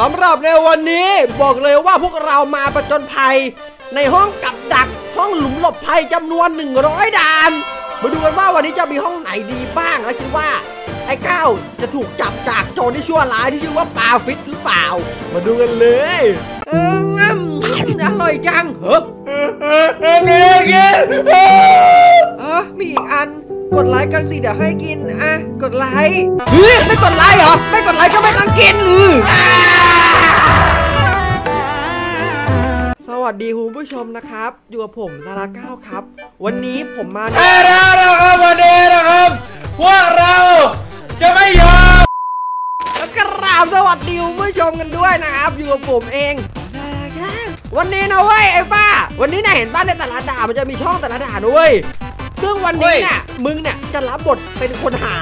สำหรับในวันนี้บอกเลยว่าพวกเรามาประจนภัย ในห้องกับดักห้องหลุมหลบภัยจำนวน 100 ด่าน มาดูกันว่าวันนี้จะมีห้องไหนดีบ้างและคิดว่า ไอ้ก้าวจะถูกจับจากโจรที่ชั่วร้ายที่ชื่อว่าปาฟิตหรือเปล่า มาดูกันเลยเอออร่อยจังเฮ้อเออมีอีกอันกดไลค์กันสิเดี๋ยวให้กิน อะ กดไลค์เฮ้ยไม่กดไลค์เหรอ ไม่กดไลค์ก็ไม่ต้องกินอือ วัสดีคุณผู้ชมนะครับ อยู่กับผมซาราเก้าครับ วันนี้ผมมาใช่แล้วนะครับวันนี้นะครับพวกเราจะไม่ยอมแล้วกราบสวัสดีคุณผู้ชมกันด้วยนะครับ อยู่กับผมเองซาราเก้าวันนี้นะเว้ยไอ้ป้า วันนี้น่ะเห็นบ้านในแต่ละด่านมันจะมีช่องแต่ละด่านด้วยซึ่งวันนี้เนี่ยมึงเนี่ยจะรับบทเป็นคนหา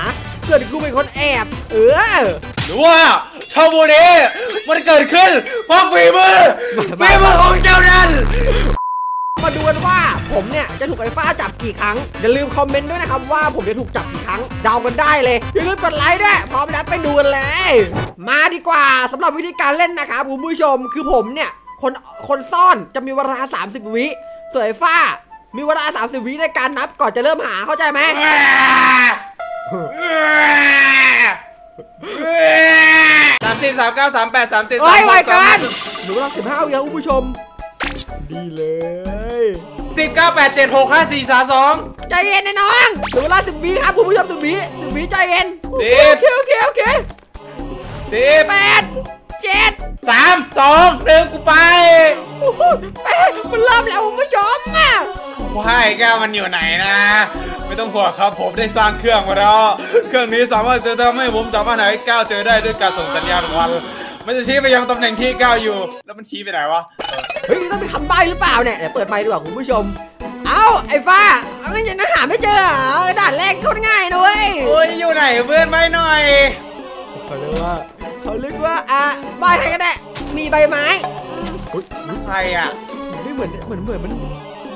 เกิดกูเป็นคนแอบ เออหรือว่าชาวบุรี มันเกิดขึ้นเพราะฝีมือฝีมือของเจ้านั้นมาดูกันว่าผมเนี่ยจะถูกไอ้ฟ้าจับกี่ครั้ง อย่าลืมคอมเมนต์ด้วยนะครับว่าผมจะถูกจับกี่ครั้ง เดากันได้เลย อย่าลืมกดไลค์ด้วย พร้อมแล้วไปดูกันเลย มาดีกว่าสำหรับวิธีการเล่นนะครับคุณผู้ชมคือผมเนี่ย คนคนซ่อนจะมีเวลา 30 วิส่วนไอ้ฟ้า มีเวลา 30 วิในการนับก่อนจะเริ่มหาเข้าใจไหม สามสิบสามเก้าสามแปดสามเจ็ดเฮ้ยไวเกันหนูเวลา15วิครับคุณผู้ชม ดีเลยสิบเก้าแปดเจ็ดหกห้าสี่สามสองใจเย็นนะน้องหนูเวลา10วิครับคุณผู้ชม10วิ10วิใจเย็นสิโอเคโอเคโอเคสิบแปดเจ็ดสามสองหนึ่งกูไปแปดมันเริ่มแล้วคุณผู้ชมอะ ว่าไอ้แก้วมันอยู่ไหนนะ ไม่ต้องห่วงครับผมได้สร้างเครื่องมาแล้ว เครื่องนี้สามารถจะทำให้ผมสามารถหาไอ้ก้าวเจอได้ด้วยการส่งสัญญาณควันมันจะชี้ไปยังตำแหน่งที่ก้าวอยู่ แล้วมันชี้ไปไหนวะเฮ้ยต้องมีคำใบ้หรือเปล่าเนี่ยเดี๋ยวเปิดไมค์ดีกว่าคุณผู้ชม เอ้าไอ้ฟ้าเอางั้นยังหาไม่เจอเหรอด่านแรกโคตรง่ายด้วยโอ้ยอยู่ไหนเพื่อนไม่หน่อยเขาเรียกว่าเขาเรียกว่าอะใบให้ก็ได้มีใบไม้อุ้ยใครอะไม่เหมือนเหมือนเหมือนมัน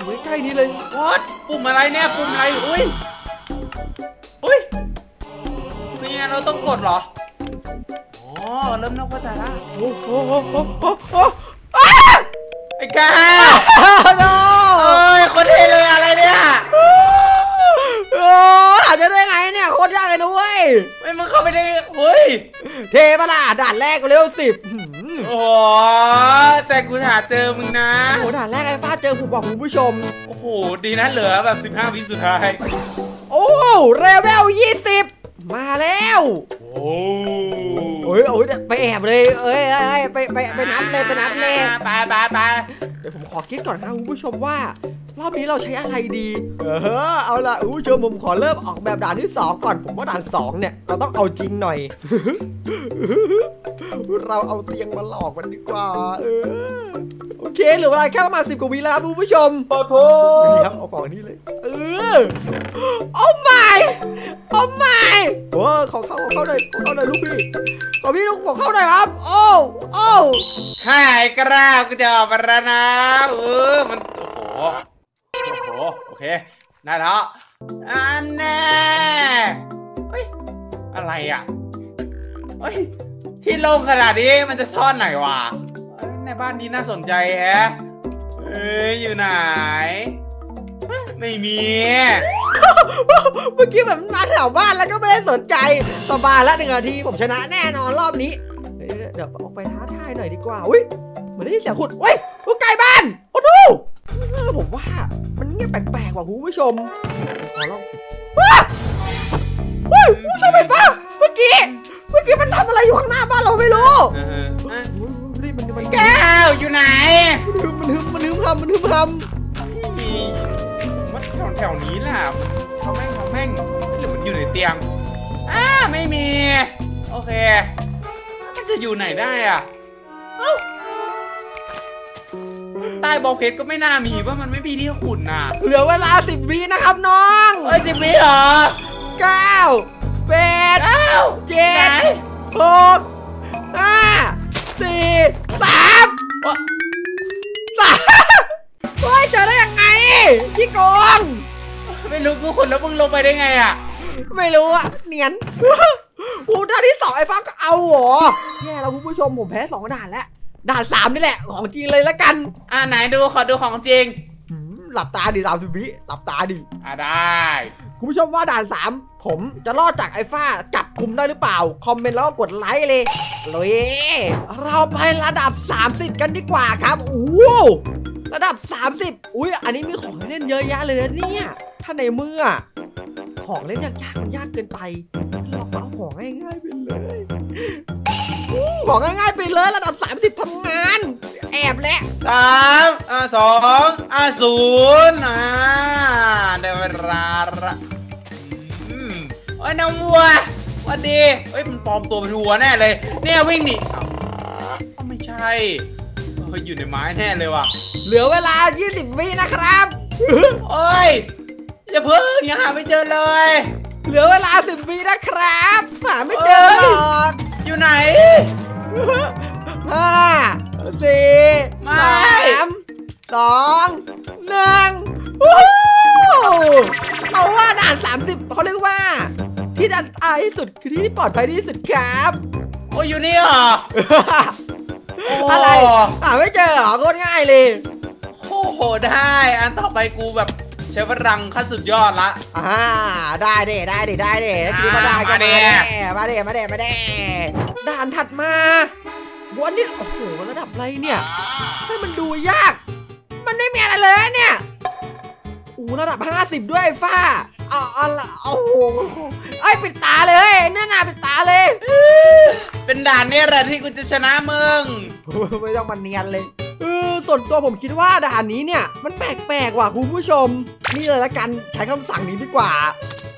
อยู่ใกล้ๆนี้เลยวอดปุ่มอะไรเนี่ยปุ่มอะไรอุ้ยอุ้ยนี่ไงเราต้องกดเหรออ๋อเริ่มนอกภาษาละโอ้โหโอ้โหโอ้โหอ้าไอ้ก้าวโนเอ้ยคนเทเลยอะไรเนี่ยโอ้หาจะได้ไงเนี่ยโคตรยากเลยนะเว้ยไม่มึงเข้าไปได้เฮ้ยเทปะล่ะด่านแรกเร็วสิบหืม โอ้โหแต่กูหาเจอมึงนะ โอ้โหด่านแรกไอ้ฟ้าเจอผมบอกคุณผู้ชม โอ้โห ดีนะเหลือแบบ 15 วิสุดท้าย โอ้เรเวลยี่สิบมาแล้ว โอ้โอ้ยโอ้ยไปแอบเลยเอ้ยเอ้ยไปไปไปนับเลยไปนับเลยไปไปไปเดี๋ยวผมขอคิดก่อนนะคุณผู้ชมว่ารอบนี้เราใช้อะไรดี เออ เอาละคุณผู้ชมผมขอเริ่มออกแบบด่านที่สองก่อน ผมว่าด่านสองเนี่ย เราต้องเอาจริงหน่อย เราเอาเตียงมาหลอกมันดีกว่า เออ โอเคเหลือเวลาแค่ประมาณสิบกว่าวิแล้วครับคุณผู้ชมขอโทนี่ครับ เอาฝั่งนี้เลย เออ โอ้ไม่โอ้ไม่โอ้ขอเข้าขอเข้าหน่อยขอเข้าหน่อยลูกพี่ ขอพี่ลูกขอเข้าหน่อยครับ โอ้ โอ้หายกล้าวกูจะออกมาแล้วนะ เออ มัน โอ้โห โอ้โห โอเค ได้แล้วอันแน่เฮ้ย อะไรอะเฮ้ย ที่โล่งขนาดนี้มันจะซ่อนไหนวะเอ้ยในบ้านนี้น่าสนใจแฮะเอ้ยอยู่ไหน ไม่มี เมื่อกี้แบบมาแถวบ้านแล้วก็ไม่ได้สนใจสบายละหนึ่งนาทีผมชนะแน่นอนรอบนี้เดี๋ยวเดี๋ยวออกไปท้าทายหน่อยดีกว่าอุ้ยเหมือนได้ยินเสียงขุดอุ้ยลูกไก่บ้านโอ้ดูเออผมว่ามันเงียบแปลกๆกว่าคุณผู้ชมขอลองว้าเฮ้ยคุณผู้ชมเห็นปะเมื่อกี้ เมื่อกี้มันทำอะไรอยู่ข้างหน้าบ้านเราไม่รู้เออเออรีบมันมันแก้วอยู่ไหนมันฮึมมันฮึมมันฮึมทำมันฮึมทมีมันแถวแถวนี้แหละทำแม่งทำแม่งหรือมันอยู่ในเตียงอ้าไม่มี โอเค มันจะอยู่ไหนได้อะเอ้าใต้บอลเพชรก็ไม่น่ามีว่ามันไม่มีที่ขุดน่ะำเหลือเวลาสิบวินะครับน้องเอ้ยจิมีเหรอ เก้า ดเอ้าเจ็ดไหนหกห้าสี่สามโอ๊ะ สามเฮ้ยเจอได้ยังไงพี่โกง ไม่รู้กูขุดแล้วมึงลงไปได้ไงอะ ไม่รู้อะเนียนโอ้ด่านที่สองไอ้ฟ้าก็เอาเหรอแย่แล้วคุณผู้ชมผมแพ้สองด่านแล้ว ด่านสามนี่แหละ ของจริงเลยละกันอ่าไหนดูขอดูของจริง หืมหลับตาดิสามสิบวิหลับตาดิ อ่าได้ คุณผู้ชมว่าด่านสาม ผมจะรอดจากไอ้ฟ้าจับคุมได้หรือเปล่า คอมเมนต์แล้วก็กดไลค์เลยเลยเราไประดับ 30 กันดีกว่าครับโอ้ระดับ 30 อุ้ยอันนี้มีของเล่นเยอะแยะเลยนะเนี่ยถ้าในเมื่อ ของเล่นยากๆยากเกินไปเราเอาของง่ายๆไปเลยของง่ายๆไปเลยระดับ 30ทำงาน แอบและสามอ่าสองอ่าศูนย์อ่าได้เวลาละ อ้ยน้องวัวสวัสดีเอ้ยมันปลอมตัวเป็นวัวแน่เลย เนี่ยวิ่งหนีอ้าวอ้าวไม่ใช่เฮ้ยอยู่ในไม้แน่เลยว่ะ เหลือเวลา 20 วินะครับ โอ้ยอย่าเพิ่งยังหาไม่เจอเลย เหลือเวลา 10 วินะครับ หาไม่เจอหรอกอยู่ไหนห้าสี่ไม่สามสองหนึ่งวู้เอาว่าด่าน 30เขาเรียกว่า ที่อันตรายที่สุดคือที่ปลอดภัยที่สุดครับ โอ้ยอยู่นี่เหรอโอะไรหาไม่เจอเหรอโคตรง่ายเลยโอ้โหได้ อันต่อไปกูแบบใช้พลังขั้นสุดยอดละอ่าได้เด้ได้เด้ได้เด้คิดว่าได้ก็มาดิมาเด้มาเด้มาเด้มาเด้ด่านถัดมาวันนี้โอ้โหระดับอะไรเนี่ยให้มันดูยาก มันไม่มีอะไรเลยเนี่ยอู้ระดับ 50 ด้วยไอ้ฟ้า เอาเอาละโอ้โหไอ้ยปิดตาเลยเนี่ยนะปิดตาเลยเป็นด่านเนี่ยแหละที่กูจะชนะมึงไม่ต้องมาเนียนเลยเออส่วนตัวผมคิดว่าด่านนี้เนี่ย มันแปลกๆว่ะคุณผู้ชม นี่เลยละกันใช้คำสั่งนี้ดีกว่า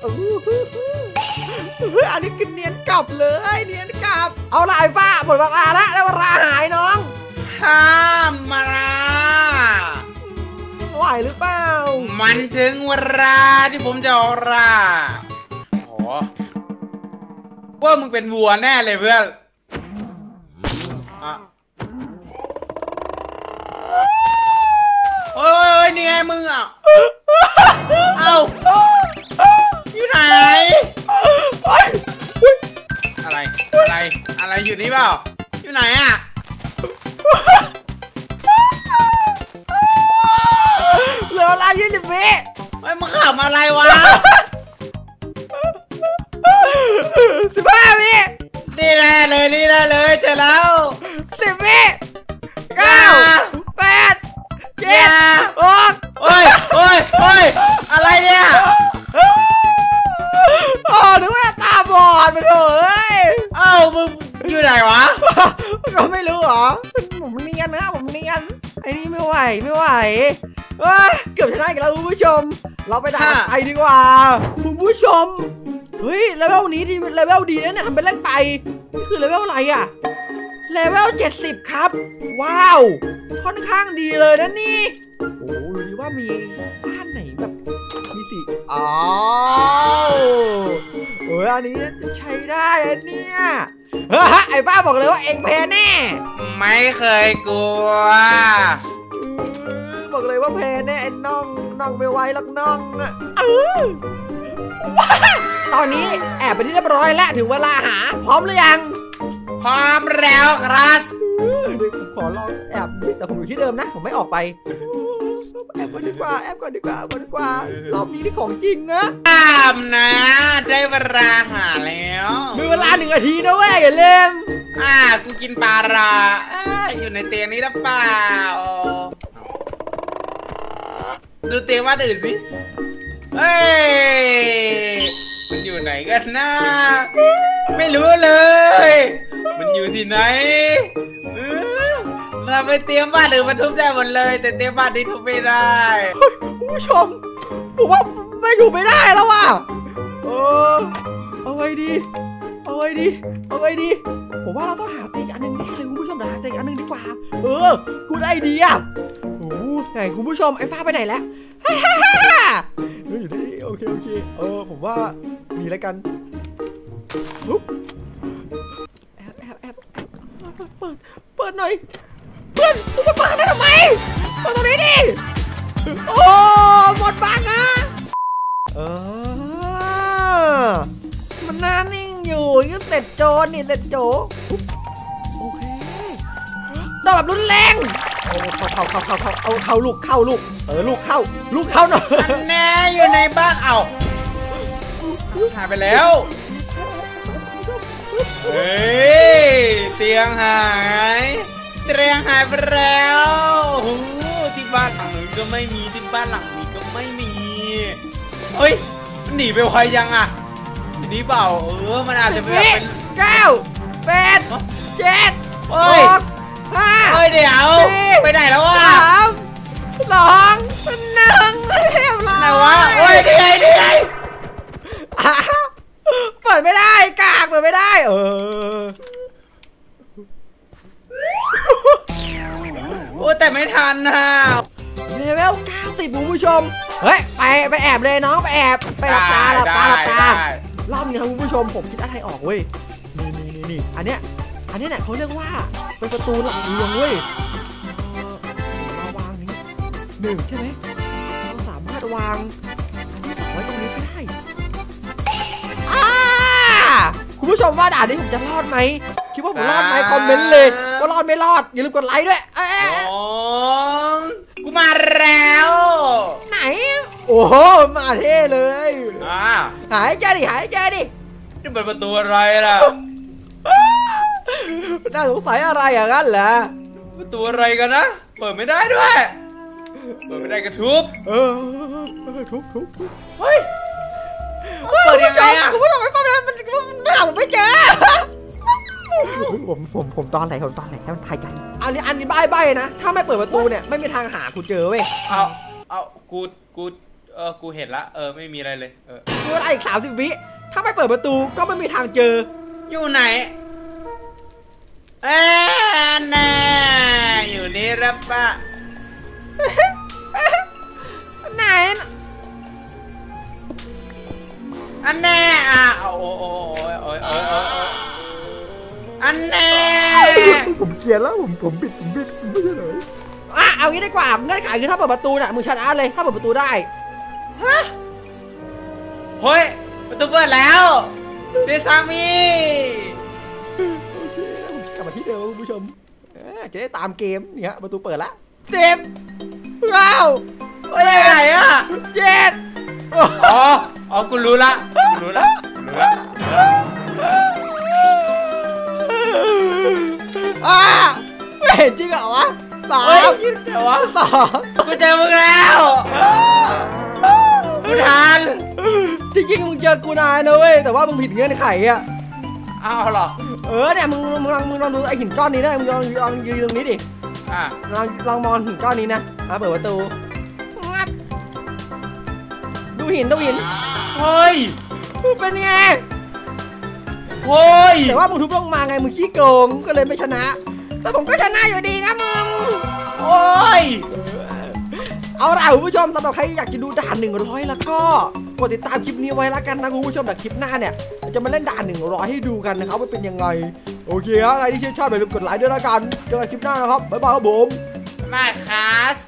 เอออันนี้คือเนียนกลับเลยเนียนกลับ เอาละไอ้ฟ้าหมดเวลาแล้วได้เวลาหายน้อง ห้ามมานะ ไหวหรือเปล่า มันถึงเวลาที่ผมจะออกราโอ้โหว่ามึงเป็นวัวแน่เลยเพื่อนอะโอ้ยนี่ไงมึงอะ เอ้าอยู่ไหนเฮ้ยอะไร อะไร อะไรอยู่นี่เปล่า อยู่ไหนอะ อเวลา20วิเฮ้ยมึงขับอะไรวะสิบห้าวินี่แหละเลยนี่แหละเลยเจอแล้วสิบวิเก้าแปดเจ็ดหกโอ้ยโอ้ยโอ้ยอะไรเนี่ยโอ้นึกว่าตาบอดไปเถอะเอ้ยเอ้ามึงอยู่ไหนวะก็ไม่รู้เหรอผมเนียนนะผมเนียนไอ้นี่ไม่ไหวไม่ไหว เอ้ยเกือบชนะอีกแล้วคุณผู้ชม เราไปด่าค่ะไปดีกว่าคุณผู้ชม เฮ้ยเลเวลนี้ดีเลเวลดีนะเนี่ยทำเป็นเล่นไปนี่คือเลเวลอะไรอะเลเวล70 ครับ ว้าว ค่อนข้างดีเลยนะนี่ โอ้ดูดิว่ามีบ้านไหนแบบมีสีอ๋อเอออันนี้ใช้ได้อันเนี่ยเฮ้ยไอ้บ้าบอกเลยว่าเองแพ้แน่ ไม่เคยกลัวอือ บอกเลยว่าแพ้แน่ไอ้น้องน้องไม่ไหวหรอกน้องอะเออว้าวตอนนี้แอบไปที่เรียบร้อยแล้วถึงเวลาหา พร้อมหรือยัง พร้อมแล้วครับเออเดี๋ยวผมขอลองแอบดิแต่ผมอยู่ที่เดิมนะ ผมไม่ออกไป แอบก่อนดีกว่าแอบก่อนดีกว่าแอบก่อนดีกว่ารอบนี้ที่ของจริงนะตามนะ ได้เวลาหาแล้วมีเวลาหนึ่งนาทีนะเว้ยอย่าเล่มอ่ากูกินปลาราอ่าอยู่ในเตียงนี้หรือเปล่า ดูเตียงว่านอื่นสิ เฮ้ย มันอยู่ไหนกันนะไม่รู้เลย มันอยู่ที่ไหนเออเราไปเตียมบ้านอื่นมาทุบได้หมดเลย แต่เตียมบ้านนี้ทุบไม่ได้คุณผู้ชมผมว่าไม่อยู่ไม่ได้แล้วว่ะเออเอาไงดี เอาไงดี เอาไงดี ผมว่าเราต้องหาเตียงอีกอันหนึงแน่เลยคุณผู้ชมหาเตียงอีกอันหนึงดีกว่า เออ กูได้ไอเดียโอ้โห ไหนคุณผู้ชมไอ้ฟ้าไปไหนแล้วฮ่าฮ่าฮ่าฮ่าเฮ้ยอยู่นี่โอเคโอเคเออผมว่ามีอะไรกันปุ๊บแอบแอบแอบแอบเปิดเปิดเปิดหน่อยเพื่อนมึงมาเปิดได้ทำไมเปิดตรงนี้ดิโอ้หมดบังอะเออมันน่านิ่งอยู่นี่เสร็จโจรนี่เสร็จโจปุ๊บโอเคต่อแบบรุนแรงโอ้ เข้าเข้าเข้าเข้าเข้าเอาเข้าลูกเข้าลูก เออลูกเข้า ลูกเข้าหน่อยอันแน่อยู่ในบ้านเอ้าหายไปแล้วเฮ้ยเตียงหายเตียงหายไปแล้วโอ้โหที่บ้านหลังนึงก็ไม่มีที่บ้านหลังนี้ก็ไม่มีเฮ้ยมันหนีไปไวยังอะทีนี้เปล่าเออมันอาจจะเป็นแบบเป็นเก้าแปดเจ็ดเฮ้หยก ห้าเฮ้ยเดี๋ยว สี่ไปไหนแล้ววะสามสองหนึ่งเรียบร้อยไหนวะโอ้ยเดี๋ยวเดี๋ยวอ้าวเปิดไม่ได้กากเปิดไม่ได้ เออ โอ้แต่ไม่ทันนะ เลเวล90คุณผู้ชม เฮ้ย ไปไปแอบเลยน้องไปแอบ ไปหลับตาหลับตาหลับตาได้รอบนี้ครับคุณผู้ชมผมคิดอะไรออกเว้ย นี่นี่นี่นี่อันเนี้ย อันเนี้ยเนี่ยเขาเรียกว่าเป็นประตูหลังเมืองเว้ยเออผมมาวางนี้หนึ่งใช่ไหมเราสามารถวางอันที่สองไว้ตรงนี้ก็ได้อ่าคุณผู้ชมว่าด่านนี้ผมจะรอดไหมคิดว่าผมรอดไหมคอมเมนต์เลยว่ารอดไม่รอดอย่าลืมกดไลค์ด้วยเอ๊ะสองกูมาแล้ว ไหน โอ้โหมาเท่เลยอ่าหายใจดิหายใจดินี่เป็นประตูอะไรล่ะ น่าสงสัยอะไรอย่างนั้นเหรอประตูอะไรกันนะ เปิดไม่ได้ด้วย เปิดไม่ได้กระทุบเออทุบทุบทุบเฮ้ยเปิดยังไงอะคุณผู้ชมไม่ฟังมันมันมันหาผมไม่เจอผมผมผมตอนไหนผมตอนไหนให้มันทายกันอันนี้อันนี้ใบ้ใบ้นะ ถ้าไม่เปิดประตูเนี่ยไม่มีทางหากูเจอเว้ยเอาเอากูกูเออกูเห็นละเออไม่มีอะไรเลยเออมีเวลาอีกสามสิบวิถ้าไม่เปิดประตูก็ไม่มีทางเจอ อยู่ไหน เอ๊ะแน่อยู่นี่รับปะไหนอันแน่อะโอ้โอ้โอ้โอ้ยโอ้ยโอ้ยโอ้ยอันแน่ผมเขียนแล้วผมผมบิดผมบิดผมไม่ใช่เลยอะเอางี้ดีกว่าเงื่อนไขคือถ้าเปิดประตูน่ะมึงชนะเลยถ้าเปิดประตูได้ฮะเฮ้ยประตูเปิดแล้วเซซามิ ชมเอ้อจะได้ตามเกมเนี่ยประตูเปิดละสิบเก้าเฮ้ยไหนอะเจ็ดอ๋ออ๋อกูรู้ละกูรู้ละกูรู้ละอะไม่เห็นจริงเหรอวะสาเฮ้ยมเดี๋ยววะสองกูเจอมึงแล้วกูทันจริงๆมึงเจอกูนายนะเว้ยแต่ว่ามึงผิดเงื่อนไขอะอ้าวเหรอ เออเนี่ยมึงมึงลองมึงลองดูไอ้หินก้อนนี้ได้มึงลองลองยืนตรงนี้ดิอะลองลองมองหินก้อนนี้นะมาเปิดประตูงับดูหินดูหินเฮ้ยเป็นไงเฮ้ยแต่ว่ามึงทุบลงมาไงมึงขี้โกงก็เลยไม่ชนะ แต่ผมก็ชนะอยู่ดีครับมึงโอ้ย เอาล่ะคุณผู้ชมสำหรับใครอยากจะดูด่าน100 แล้วก็กดติดตามคลิปนี้ไว้แล้วกันนะคุณผู้ชมแต่คลิปหน้าเนี่ยจะมาเล่นด่าน 100 ให้ดูกันนะครับว่าเป็นยังไง โอเคครับใครที่ชื่นชอบอย่าลืมกดไลค์ด้วยแล้วกันเจอกันคลิปหน้านะครับบ๊ายบายครับผมมาคัส